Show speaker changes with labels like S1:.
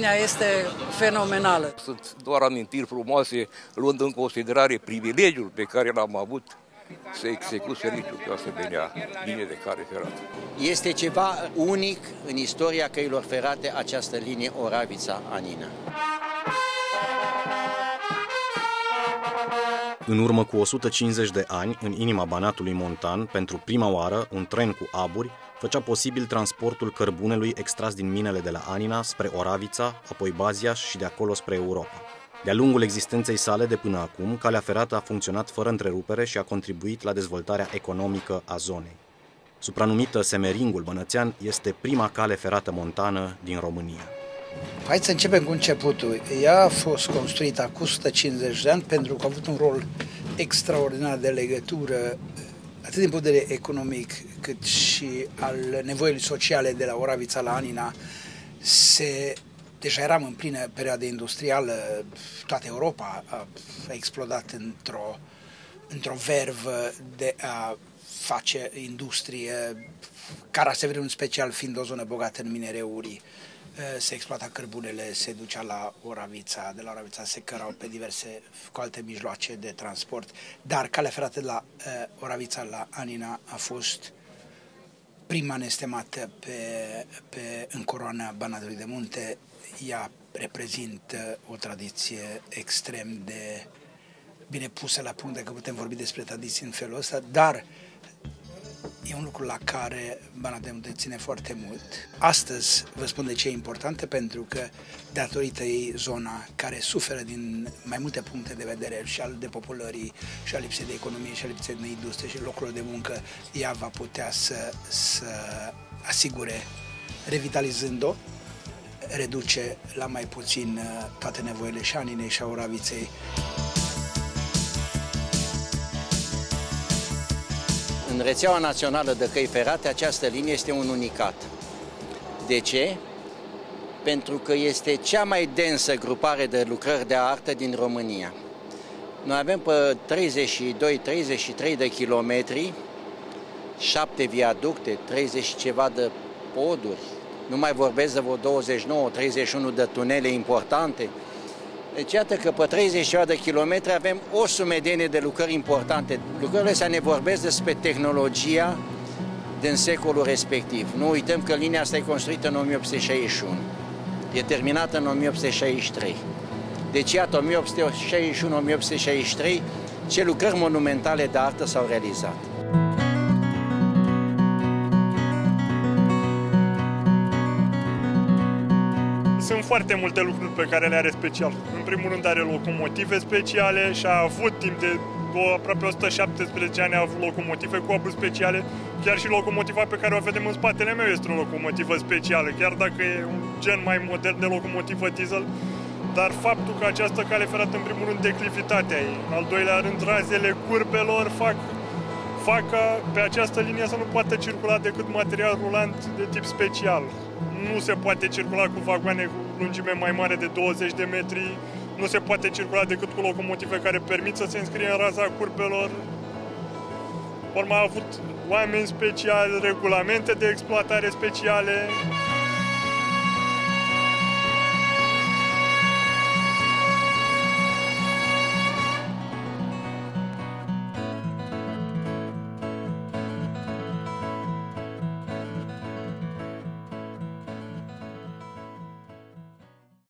S1: Anina este fenomenală.
S2: Sunt doar amintiri frumoase, luând în considerare privilegiul pe care l-am avut să execut serviciul pe asemenea linie de cale ferată.
S3: Este ceva unic în istoria căilor ferate această linie Oravița-Anina.
S4: În urmă cu 150 de ani, în inima Banatului Montan, pentru prima oară, un tren cu aburi făcea posibil transportul cărbunelui extras din minele de la Anina spre Oravița, apoi Baziaș și de acolo spre Europa. De-a lungul existenței sale de până acum, calea ferată a funcționat fără întrerupere și a contribuit la dezvoltarea economică a zonei. Supranumită Semeringul Bănățean, este prima cale ferată montană din România.
S5: Hai să începem cu începutul. Ea a fost construită acum 150 de ani pentru că a avut un rol extraordinar de legătură atât din punct de vedere economic cât și al nevoilor sociale de la Oravița la Anina se deja eram în plină perioadă industrială, toată Europa a, a explodat într-o, într-o vervă de a face industrie, Caraseverul în special fiind o zonă bogată în minereuri, se exploata cărbunele, se ducea la Oravița, de la Oravița se cărau pe diverse, cu alte mijloace de transport, dar calea ferată de la uh, Oravița la Anina a fost prima nestemată pe, pe, în coroana Banatului de Munte, ea reprezintă o tradiție extrem de bine pusă la punct, dacă putem vorbi despre tradiții în felul ăsta, dar e un lucru la care Banat de ține foarte mult. Astăzi vă spun de ce e importantă, pentru că datorită ei zona care suferă din mai multe puncte de vedere și al depopulării și al lipsei de economie și al lipsei de industrie și locurilor de muncă, ea va putea să, să asigure revitalizând-o reduce la mai puțin uh, toate nevoile și Șaninei și a Oraviței.
S3: În rețeaua națională de căi ferate, această linie este un unicat. De ce? Pentru că este cea mai densă grupare de lucrări de artă din România. Noi avem pe 32-33 de kilometri, șapte viaducte, 30 ceva de poduri, nu mai vorbesc de vreo 29-31 de tunele importante. Deci iată că pe 30 de kilometri avem o sumedenie de lucrări importante. Lucrările astea ne vorbesc despre tehnologia din secolul respectiv. Nu uităm că linia asta e construită în 1861. E terminată în 1863. Deci iată 1861-1863 ce lucrări monumentale de artă s-au realizat.
S6: Foarte multe lucruri pe care le are special. În primul rând are locomotive speciale și a avut timp de o, aproape 117 ani a avut locomotive cu aburi speciale. Chiar și locomotiva pe care o vedem în spatele meu este o locomotivă specială, chiar dacă e un gen mai modern de locomotivă diesel. Dar faptul că această cale ferată, în primul rând, declivitatea ei, în al doilea rând, razele curbelor fac fac ca pe această linie să nu poată circula decât material rulant de tip special nu se poate circula cu vagoane cu lungime mai mare de 20 de metri, nu se poate circula decât cu locomotive care permit să se înscrie în raza curbelor. Urma a avut oameni speciali, regulamente de exploatare speciale,